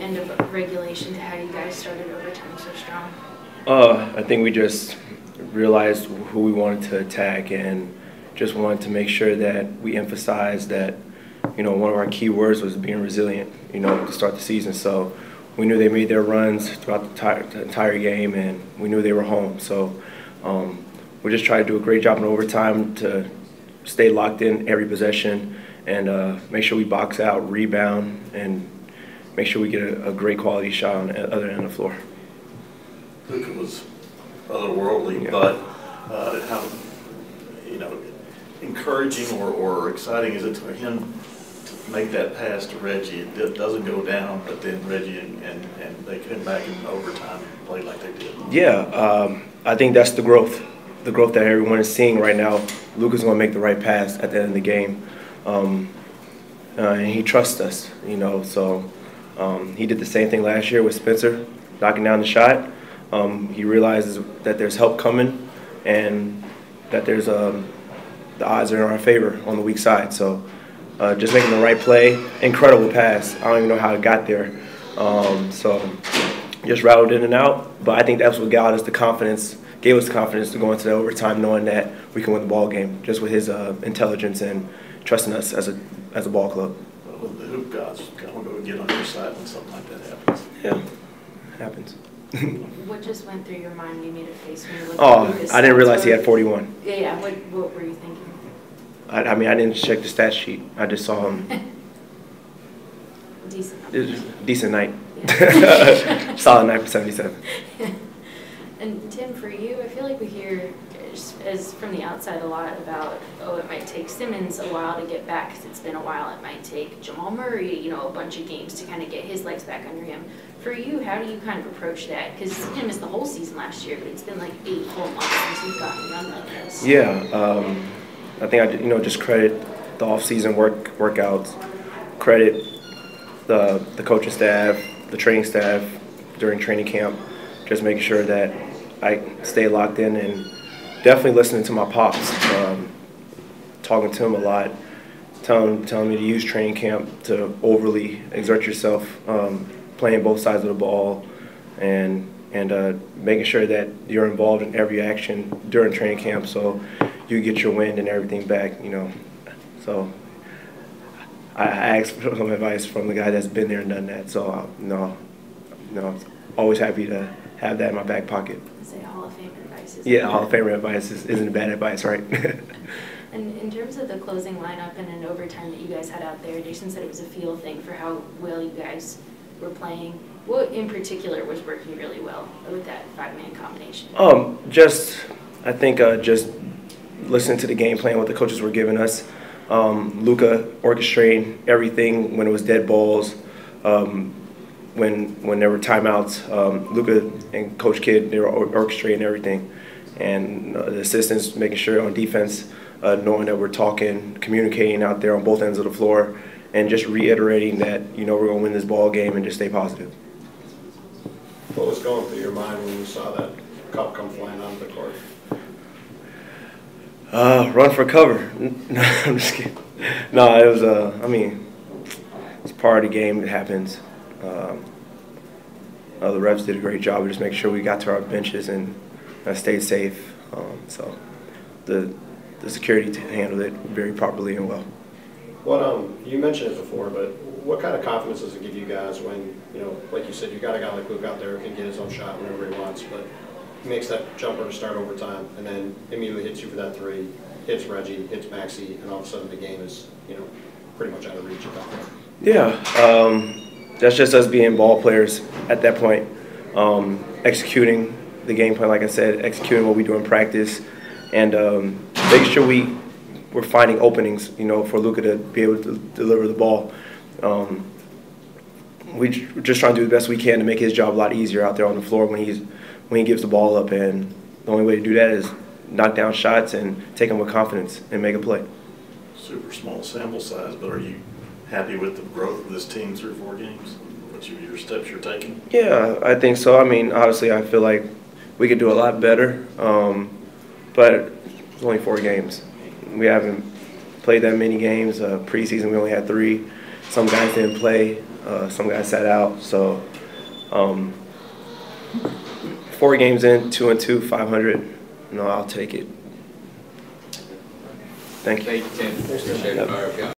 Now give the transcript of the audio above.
of regulation to how you guys started overtime so strong? Uh, I think we just realized who we wanted to attack and just wanted to make sure that we emphasized that, you know, one of our key words was being resilient, you know, to start the season. So we knew they made their runs throughout the entire, the entire game and we knew they were home. So um, we just tried to do a great job in overtime to stay locked in every possession and uh, make sure we box out, rebound, and make sure we get a, a great quality shot on the other end of the floor. Luka was otherworldly, Yeah. but uh, how, you know, encouraging or, or exciting is it for him to make that pass to Reggie? It doesn't go down, but then Reggie and, and, and they came back in overtime and played like they did. Yeah, um, I think that's the growth, the growth that everyone is seeing right now. Luka's going to make the right pass at the end of the game, um, uh, and he trusts us. You know, so um, he did the same thing last year with Spencer, knocking down the shot. Um, he realizes that there's help coming, and that there's um, the odds are in our favor on the weak side. So uh, just making the right play, incredible pass. I don't even know how it got there. Um, so just rattled in and out. But I think that's what got us the confidence, gave us the confidence to go into the overtime, knowing that we can win the ball game, just with his uh, intelligence and trusting us as a as a ball club. Well, The hoop gods kind of go get on your side when something like that happens. Yeah, happens. What just went through your mind when you made a face when you looked oh, at Lucas? I didn't realize he had 41. Yeah, yeah, what, what were you thinking? I, I mean, I didn't check the stat sheet. I just saw him. Decent. It was a decent night. Yeah. Solid night for 77. And Tim, for you, I feel like we hear as, from the outside a lot about, oh, it might take Simmons a while to get back because it's been a while. It might take Jamal Murray, you know, a bunch of games to kind of get his legs back under him. For you, how do you kind of approach that? Because he missed the whole season last year, but it's been like eight whole months since you've gotten run like this. Yeah, um, I think I you know just credit the off-season work workouts, credit the the coaching staff, the training staff during training camp, just making sure that I stay locked in and definitely listening to my pops, um, talking to him a lot, telling telling me to use training camp to overly exert yourself, um, playing both sides of the ball, and and uh, making sure that you're involved in every action during training camp, so you get your wind and everything back. You know, so I, I asked for some advice from the guy that's been there and done that. So uh, no, no, always happy to have that in my back pocket. Say Hall of Fame advice. isn't Yeah. Hall of Fame advice is, isn't bad advice, right? And in terms of the closing lineup and an overtime that you guys had out there, Jason said it was a feel thing for how well you guys were playing. What in particular was working really well with that five-man combination? Um, just, I think, uh, just listening to the game plan, what the coaches were giving us. Um, Luka orchestrating everything when it was dead balls, um, when when there were timeouts. Um, Luka and Coach Kidd, they were orchestrating everything, and uh, the assistants making sure on defense, uh, knowing that we're talking, communicating out there on both ends of the floor, and just reiterating that you know we're gonna win this ball game and just stay positive. What was going through your mind when you saw that cup come flying onto the court? Uh, run for cover. No, I'm just kidding. No, it was. Uh, I mean, it's part of the game. It happens. Um, uh, the refs did a great job of just making sure we got to our benches and uh, stayed safe. Um, so the the security handled it very properly and well. What, um, you mentioned it before, but what kind of confidence does it give you guys when, you know, like you said, you got a guy like Luke out there who can get his own shot whenever he wants, but he makes that jumper to start overtime and then immediately hits you for that three, hits Reggie, hits Maxi, and all of a sudden the game is, you know, pretty much out of reach. Yeah, um, that's just us being ball players at that point, um, executing the game plan, like I said, executing what we do in practice, and um, sure we we're finding openings, you know, for Luka to be able to deliver the ball. Um, we we're just trying to do the best we can to make his job a lot easier out there on the floor when he's when he gives the ball up, and the only way to do that is knock down shots and take them with confidence and make a play. Super small sample size, but are you happy with the growth of this team through four games? What you, your steps you're taking? Yeah, I think so. I mean, obviously, I feel like we could do a lot better, um, but it's only four games. We haven't played that many games. Uh, preseason, we only had three, some guys didn't play, uh, some guys sat out. So um, four games in, two and two, 500. No, I'll take it. Thank you. Thank you, Tim. Appreciate it. All right, yeah.